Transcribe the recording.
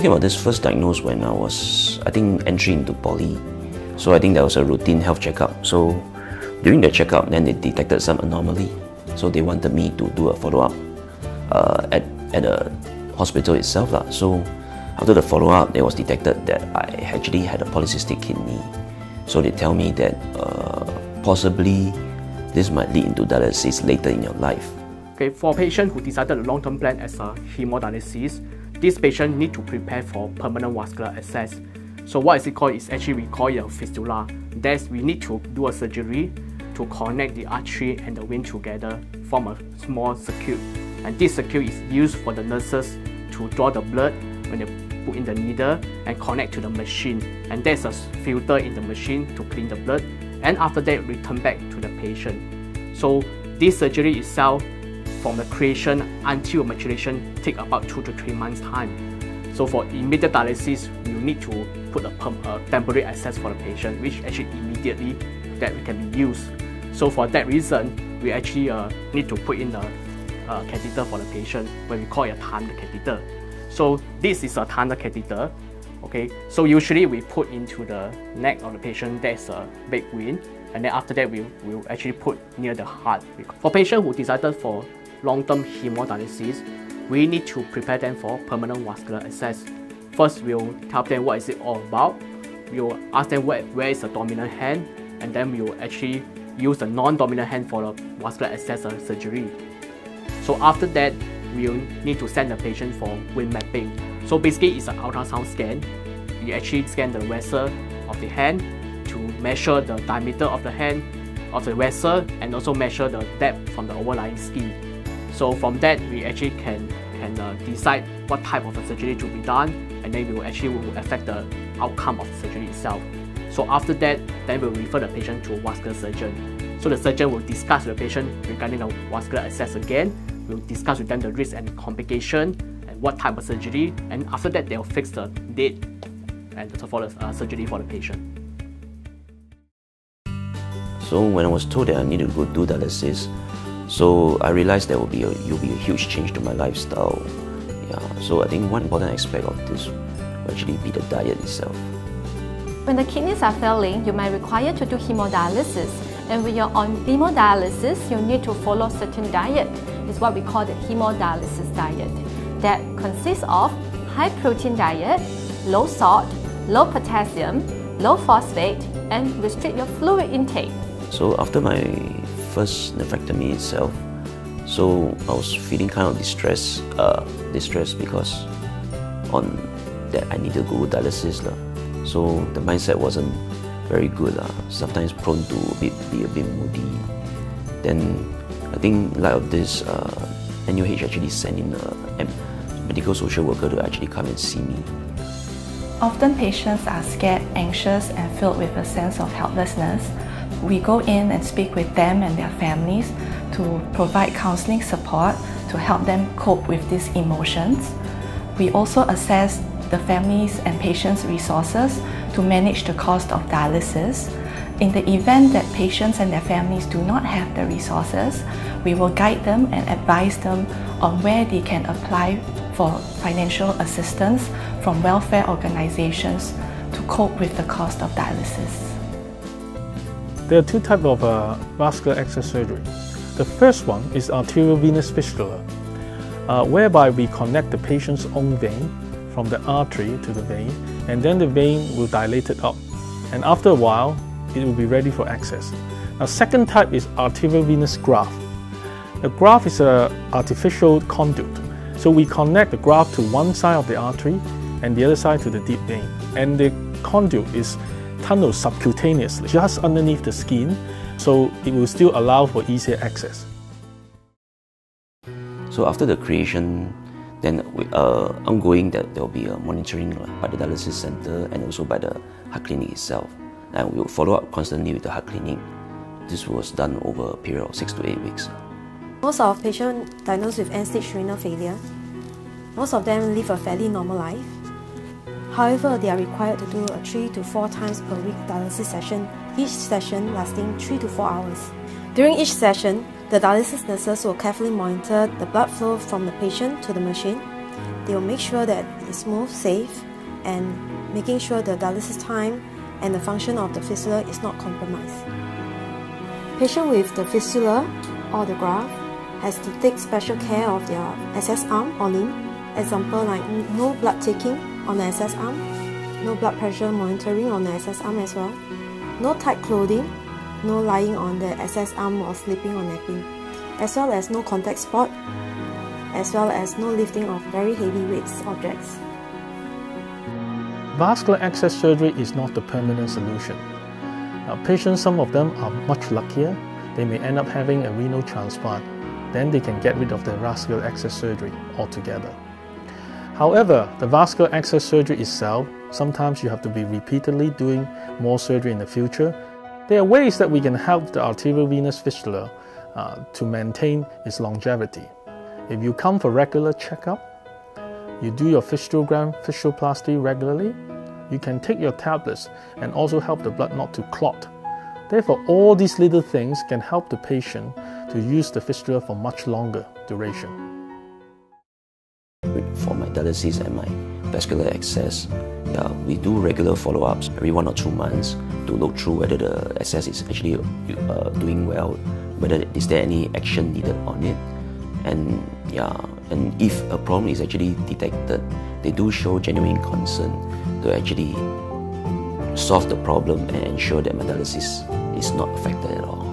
Talking about this first diagnosed when I was, I think, entry into poly. So I think that was a routine health checkup. So during the checkup, then they detected some anomaly. So they wanted me to do a follow-up uh, at, at the hospital itself. Lah. So after the follow-up, it was detected that I actually had a polycystic kidney. So they tell me that uh, possibly this might lead into dialysis later in your life. Okay, for a patient who decided a long-term plan as a hemodialysis, this patient need to prepare for permanent vascular access. So what is it called? It's actually we call it a fistula. That's we need to do a surgery to connect the artery and the vein together, form a small circuit. And this circuit is used for the nurses to draw the blood when they put in the needle and connect to the machine. And there's a filter in the machine to clean the blood. And after that, return back to the patient. So this surgery itself from the creation until maturation take about two to three months time. So for immediate dialysis, you need to put a, a temporary access for the patient, which actually immediately that we can be used. So for that reason, we actually uh, need to put in a, catheter for the patient, when we call it a tunnel catheter. So this is a tunnel catheter. Okay, so usually we put into the neck of the patient, there's a big vein, and then after that we will actually put near the heart. For patients who decided for long-term hemodialysis, we need to prepare them for permanent vascular access. First, we'll tell them what is it all about. We'll ask them where, where is the dominant hand, and then we'll actually use the non-dominant hand for the vascular access uh, surgery. So after that, we'll need to send the patient for vein mapping. So basically, it's an ultrasound scan. We actually scan the vessel of the hand to measure the diameter of the hand of the vessel and also measure the depth from the overlying skin. So from that, we actually can, can uh, decide what type of surgery to be done and then we will actually will affect the outcome of the surgery itself. So after that, then we'll refer the patient to a vascular surgeon. So the surgeon will discuss with the patient regarding the vascular access again. We'll discuss with them the risk and complication and what type of surgery. And after that, they'll fix the date and for the uh, surgery for the patient. So when I was told that I need to go do dialysis, so I realized there will be a, will be a huge change to my lifestyle. Yeah, so I think one important aspect of this will actually be the diet itself. When the kidneys are failing, you might require to do hemodialysis. And when you're on hemodialysis, you need to follow certain diet. It's what we call the hemodialysis diet. That consists of high protein diet, low salt, low potassium, low phosphate, and restrict your fluid intake. So after my first nephrectomy itself. So I was feeling kind of distressed, uh, distressed because on that I needed to go dialysis. La. So the mindset wasn't very good. La. Sometimes prone to a bit, be a bit moody. Then I think light of this, uh, NUH actually sent in a medical social worker to actually come and see me. Often patients are scared, anxious and filled with a sense of helplessness we go in and speak with them and their families to provide counseling support to help them cope with these emotions. We also assess the families and patients' resources to manage the cost of dialysis. In the event that patients and their families do not have the resources, we will guide them and advise them on where they can apply for financial assistance from welfare organizations to cope with the cost of dialysis. There are two types of uh, vascular access surgery. The first one is arteriovenous fistula, uh, whereby we connect the patient's own vein from the artery to the vein, and then the vein will dilate it up. And after a while, it will be ready for access. Now, second type is arteriovenous graft. The graft is an artificial conduit. So we connect the graft to one side of the artery and the other side to the deep vein. And the conduit is tunnel subcutaneously, just underneath the skin, so it will still allow for easier access. So after the creation, then uh, ongoing that there will be a monitoring by the dialysis center and also by the heart clinic itself. And we will follow up constantly with the heart clinic. This was done over a period of six to eight weeks. Most of patients diagnosed with end-stage renal failure, most of them live a fairly normal life. However, they are required to do a 3 to 4 times per week dialysis session, each session lasting 3 to 4 hours. During each session, the dialysis nurses will carefully monitor the blood flow from the patient to the machine. they will make sure that it's smooth, safe, and making sure the dialysis time and the function of the fistula is not compromised. Patient with the fistula or the graft has to take special care of their access arm or limb. Example like no blood taking on the access arm, no blood pressure monitoring on the access arm as well, no tight clothing, no lying on the access arm or sleeping or napping, as well as no contact spot, as well as no lifting of very heavy weights objects. Vascular access surgery is not the permanent solution. Now, patients, some of them are much luckier. They may end up having a renal transplant. Then they can get rid of the vascular access surgery altogether. However, the vascular access surgery itself, sometimes you have to be repeatedly doing more surgery in the future. There are ways that we can help the arteriovenous fistula uh, to maintain its longevity. If you come for regular checkup, you do your fistulogram, fistuloplasty regularly, you can take your tablets and also help the blood not to clot. Therefore, all these little things can help the patient to use the fistula for much longer duration. Dialysis and my vascular access, yeah, we do regular follow-ups every one or two months to look through whether the access is actually uh, doing well, whether is there any action needed on it, and yeah, and if a problem is actually detected, they do show genuine concern to actually solve the problem and ensure that my dialysis is not affected at all.